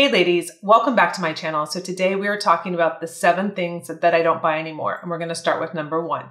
Hey ladies, welcome back to my channel. So today we are talking about the seven things that, I don't buy anymore. And we're going to start with number one.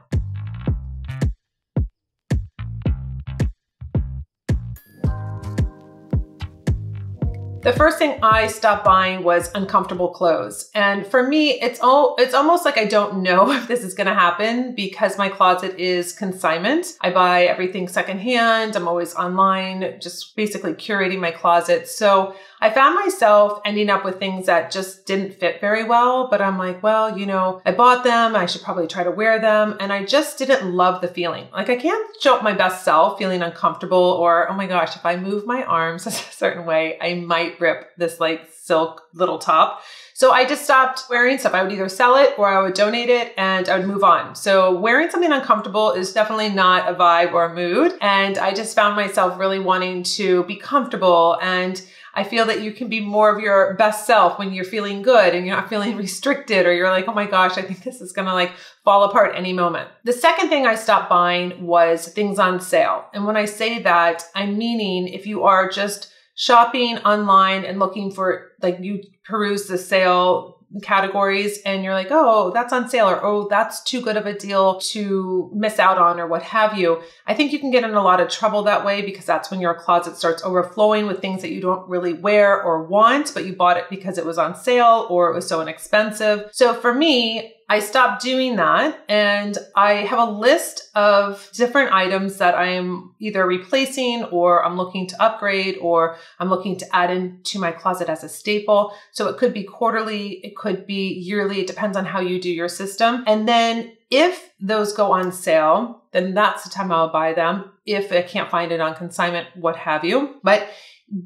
The first thing I stopped buying was uncomfortable clothes. And for me, it's all it's almost like I don't know if this is going to happen because my closet is consignment. I buy everything secondhand. I'm always online, just basically curating my closet. So I found myself ending up with things that just didn't fit very well, but I'm like, well, you know, I bought them. I should probably try to wear them. And I just didn't love the feeling. Like I can't show up my best self feeling uncomfortable or, oh my gosh, if I move my arms a certain way, I might rip this like silk little top. So I just stopped wearing stuff. I would either sell it or I would donate it and I would move on. So wearing something uncomfortable is definitely not a vibe or a mood. And I just found myself really wanting to be comfortable and I feel that you can be more of your best self when you're feeling good and you're not feeling restricted or you're like, oh my gosh, I think this is gonna like fall apart any moment. The second thing I stopped buying was things on sale. And when I say that, I'm meaning if you are just shopping online and looking for like you peruse the sale categories and you're like, oh, that's on sale or oh, that's too good of a deal to miss out on or what have you. I think you can get in a lot of trouble that way because that's when your closet starts overflowing with things that you don't really wear or want, but you bought it because it was on sale or it was so inexpensive. So for me, I stopped doing that and I have a list of different items that I am either replacing or I'm looking to upgrade or I'm looking to add into my closet as a staple. So it could be quarterly, it could be yearly, it depends on how you do your system. And then if those go on sale, then that's the time I'll buy them. If I can't find it on consignment, what have you. But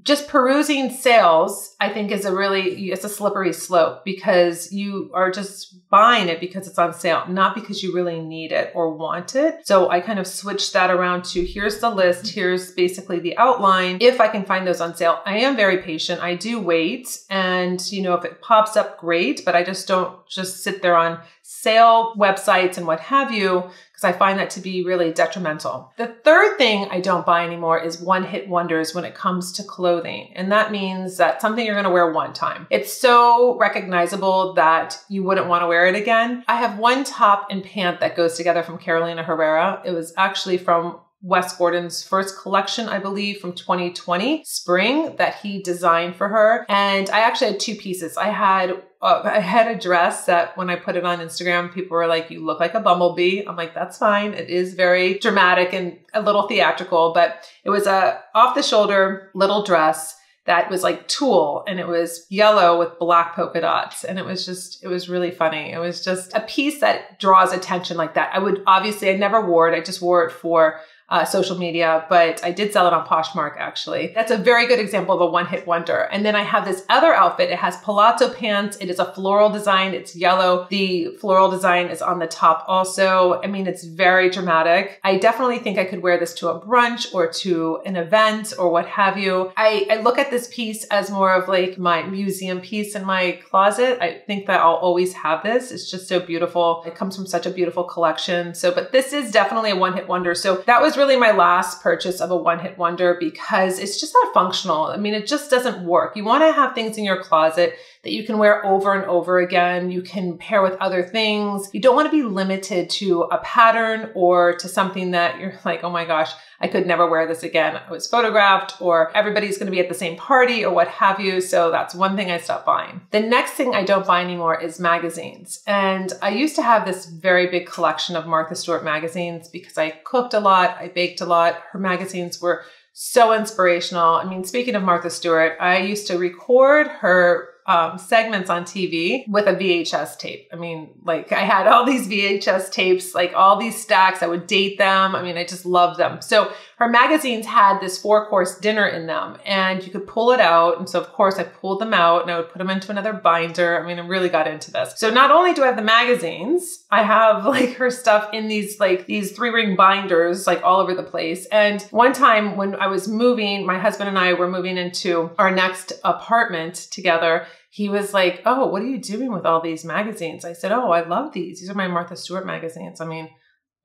just perusing sales, I think is a really, it's a slippery slope because you are just buying it because it's on sale, not because you really need it or want it. So I kind of switched that around to here's the list. Here's basically the outline. If I can find those on sale, I am very patient. I do wait and, you know, if it pops up, great, but I just don't just sit there on sale websites and what have you because I find that to be really detrimental. The third thing I don't buy anymore is one hit wonders when it comes to clothing. And that means that something you're going to wear one time. It's so recognizable that you wouldn't want to wear it again. I have one top and pant that goes together from Carolina Herrera. It was actually from Wes Gordon's first collection, I believe, from 2020 spring that he designed for her. And I actually had two pieces. I had uh, I had a dress that when I put it on Instagram, people were like, "You look like a bumblebee." I'm like, "That's fine. It is very dramatic and a little theatrical, but it was a off the shoulder little dress." that was like tulle and it was yellow with black polka dots and it was just it was really funny it was just a piece that draws attention like that i would obviously i never wore it i just wore it for uh, social media, but I did sell it on Poshmark actually. That's a very good example of a one hit wonder. And then I have this other outfit. It has palazzo pants. It is a floral design. It's yellow. The floral design is on the top also. I mean, it's very dramatic. I definitely think I could wear this to a brunch or to an event or what have you. I, I look at this piece as more of like my museum piece in my closet. I think that I'll always have this. It's just so beautiful. It comes from such a beautiful collection. So, but this is definitely a one hit wonder. So that was really really my last purchase of a one hit wonder because it's just not functional. I mean, it just doesn't work. You want to have things in your closet that you can wear over and over again. You can pair with other things. You don't want to be limited to a pattern or to something that you're like, oh my gosh, I could never wear this again. I was photographed or everybody's going to be at the same party or what have you. So that's one thing I stopped buying. The next thing I don't buy anymore is magazines. And I used to have this very big collection of Martha Stewart magazines because I cooked a lot, I baked a lot. Her magazines were so inspirational. I mean, speaking of Martha Stewart, I used to record her um, segments on TV with a VHS tape. I mean, like I had all these VHS tapes, like all these stacks. I would date them. I mean, I just loved them. So her magazines had this four course dinner in them and you could pull it out. And so of course I pulled them out and I would put them into another binder. I mean, I really got into this. So not only do I have the magazines, I have like her stuff in these like these three ring binders like all over the place. And one time when I was moving, my husband and I were moving into our next apartment together he was like, Oh, what are you doing with all these magazines? I said, Oh, I love these. These are my Martha Stewart magazines. I mean,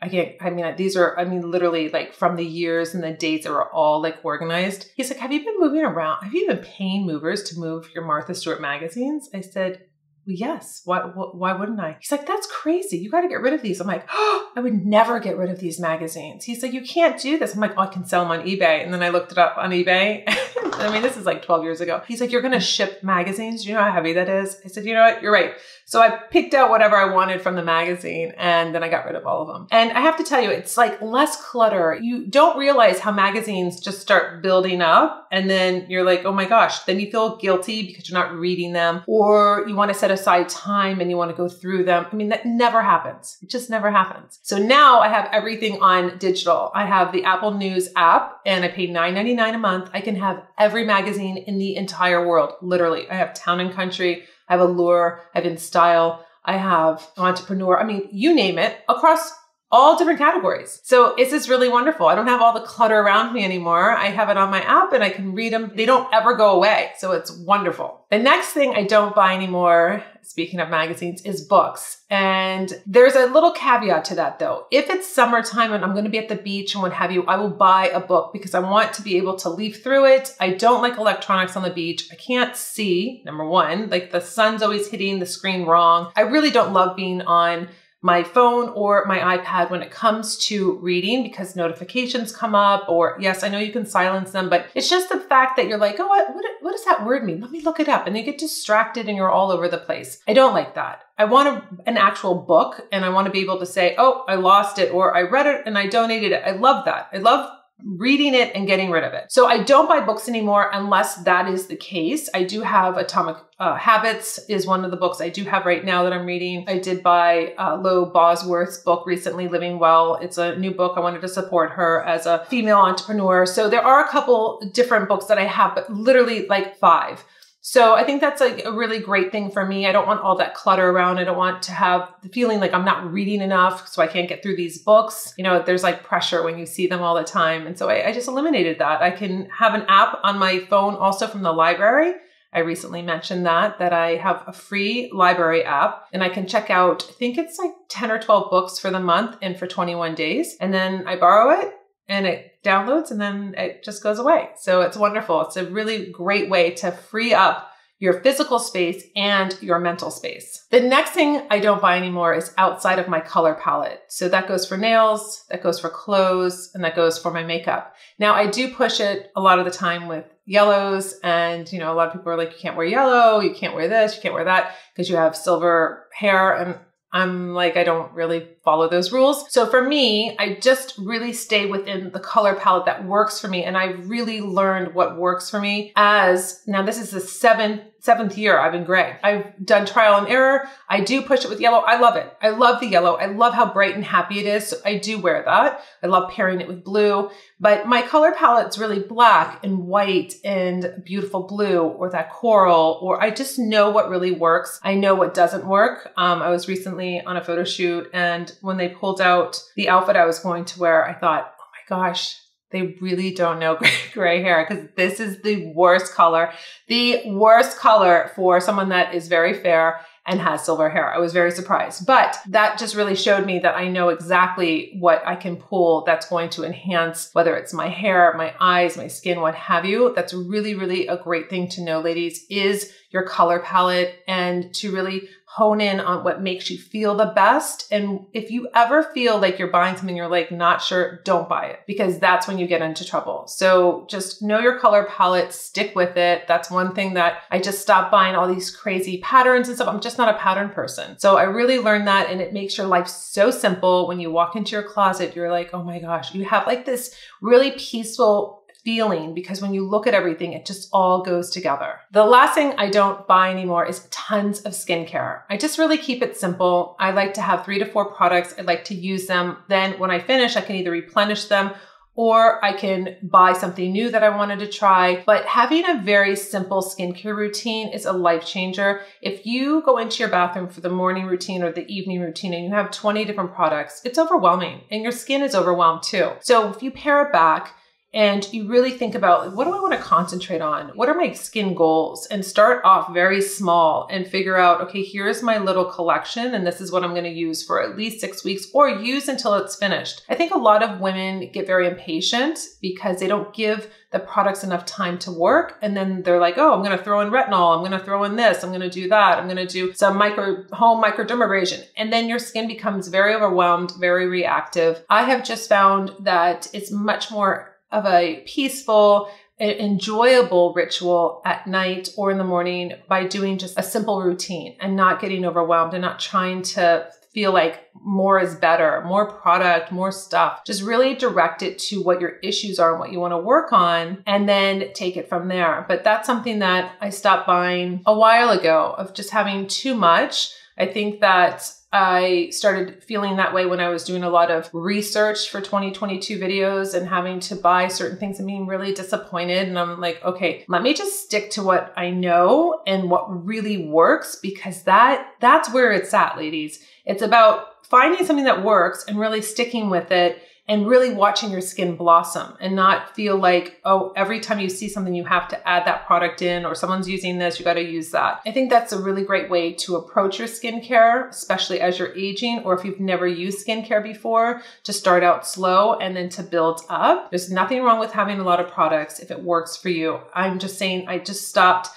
I can't, I mean, these are, I mean, literally like from the years and the dates that were all like organized. He's like, Have you been moving around? Have you been paying movers to move your Martha Stewart magazines? I said, yes. Why, why wouldn't I? He's like, that's crazy. You got to get rid of these. I'm like, oh, I would never get rid of these magazines. He's like, you can't do this. I'm like, oh, I can sell them on eBay. And then I looked it up on eBay. I mean, this is like 12 years ago. He's like, you're going to ship magazines. Do you know how heavy that is? I said, you know what? You're right. So I picked out whatever I wanted from the magazine and then I got rid of all of them. And I have to tell you, it's like less clutter. You don't realize how magazines just start building up and then you're like, oh my gosh, then you feel guilty because you're not reading them or you want to set aside time and you want to go through them. I mean, that never happens. It just never happens. So now I have everything on digital. I have the Apple News app and I pay $9.99 a month. I can have every magazine in the entire world. Literally, I have Town and Country. I have Allure, I have InStyle, I have Entrepreneur. I mean, you name it across all different categories. So it's just really wonderful. I don't have all the clutter around me anymore. I have it on my app and I can read them. They don't ever go away. So it's wonderful. The next thing I don't buy anymore, speaking of magazines, is books. And there's a little caveat to that though. If it's summertime and I'm going to be at the beach and what have you, I will buy a book because I want to be able to leaf through it. I don't like electronics on the beach. I can't see, number one, like the sun's always hitting the screen wrong. I really don't love being on my phone or my iPad when it comes to reading because notifications come up or yes, I know you can silence them, but it's just the fact that you're like, oh, what, what, what does that word mean? Let me look it up. And you get distracted and you're all over the place. I don't like that. I want a, an actual book and I want to be able to say, oh, I lost it or I read it and I donated it. I love that. I love reading it and getting rid of it. So I don't buy books anymore unless that is the case. I do have Atomic uh, Habits is one of the books I do have right now that I'm reading. I did buy uh, Lo Bosworth's book recently, Living Well. It's a new book. I wanted to support her as a female entrepreneur. So there are a couple different books that I have, but literally like five. So I think that's like a really great thing for me. I don't want all that clutter around. I don't want to have the feeling like I'm not reading enough, so I can't get through these books. You know, there's like pressure when you see them all the time. And so I, I just eliminated that. I can have an app on my phone also from the library. I recently mentioned that, that I have a free library app and I can check out, I think it's like 10 or 12 books for the month and for 21 days. And then I borrow it and it downloads and then it just goes away. So it's wonderful. It's a really great way to free up your physical space and your mental space. The next thing I don't buy anymore is outside of my color palette. So that goes for nails, that goes for clothes, and that goes for my makeup. Now I do push it a lot of the time with yellows and you know a lot of people are like you can't wear yellow, you can't wear this, you can't wear that because you have silver hair and I'm like, I don't really follow those rules. So for me, I just really stay within the color palette that works for me. And I really learned what works for me as now this is the seventh seventh year I've been gray. I've done trial and error. I do push it with yellow. I love it. I love the yellow. I love how bright and happy it is. So I do wear that. I love pairing it with blue, but my color palette's really black and white and beautiful blue or that coral, or I just know what really works. I know what doesn't work. Um, I was recently on a photo shoot and when they pulled out the outfit I was going to wear, I thought, oh my gosh, they really don't know gray, hair because this is the worst color, the worst color for someone that is very fair and has silver hair. I was very surprised, but that just really showed me that I know exactly what I can pull that's going to enhance whether it's my hair, my eyes, my skin, what have you. That's really, really a great thing to know, ladies, is your color palette and to really hone in on what makes you feel the best. And if you ever feel like you're buying something you're like not sure, don't buy it because that's when you get into trouble. So just know your color palette, stick with it. That's one thing that I just stopped buying all these crazy patterns and stuff. I'm just not a pattern person. So I really learned that and it makes your life so simple. When you walk into your closet, you're like, oh my gosh, you have like this really peaceful feeling because when you look at everything, it just all goes together. The last thing I don't buy anymore is tons of skincare. I just really keep it simple. I like to have three to four products. I like to use them. Then when I finish, I can either replenish them or I can buy something new that I wanted to try. But having a very simple skincare routine is a life changer. If you go into your bathroom for the morning routine or the evening routine and you have 20 different products, it's overwhelming and your skin is overwhelmed too. So if you pare it back, and you really think about what do I want to concentrate on? What are my skin goals? And start off very small and figure out, okay, here's my little collection, and this is what I'm going to use for at least six weeks or use until it's finished. I think a lot of women get very impatient because they don't give the products enough time to work. And then they're like, oh, I'm going to throw in retinol. I'm going to throw in this. I'm going to do that. I'm going to do some micro home microdermabrasion. And then your skin becomes very overwhelmed, very reactive. I have just found that it's much more of a peaceful, enjoyable ritual at night or in the morning by doing just a simple routine and not getting overwhelmed and not trying to feel like more is better, more product, more stuff. Just really direct it to what your issues are and what you want to work on and then take it from there. But that's something that I stopped buying a while ago of just having too much. I think that I started feeling that way when I was doing a lot of research for 2022 videos and having to buy certain things and being really disappointed. And I'm like, okay, let me just stick to what I know and what really works because that that's where it's at, ladies. It's about finding something that works and really sticking with it and really watching your skin blossom and not feel like, oh, every time you see something, you have to add that product in or someone's using this, you got to use that. I think that's a really great way to approach your skincare, especially as you're aging or if you've never used skincare before, to start out slow and then to build up. There's nothing wrong with having a lot of products if it works for you. I'm just saying, I just stopped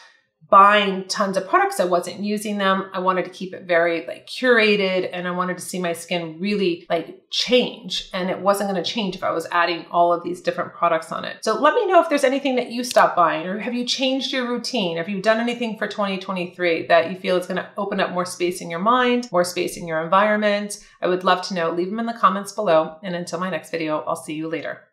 buying tons of products. I wasn't using them. I wanted to keep it very like curated and I wanted to see my skin really like change. And it wasn't going to change if I was adding all of these different products on it. So let me know if there's anything that you stopped buying or have you changed your routine? Have you done anything for 2023 that you feel is going to open up more space in your mind, more space in your environment? I would love to know. Leave them in the comments below. And until my next video, I'll see you later.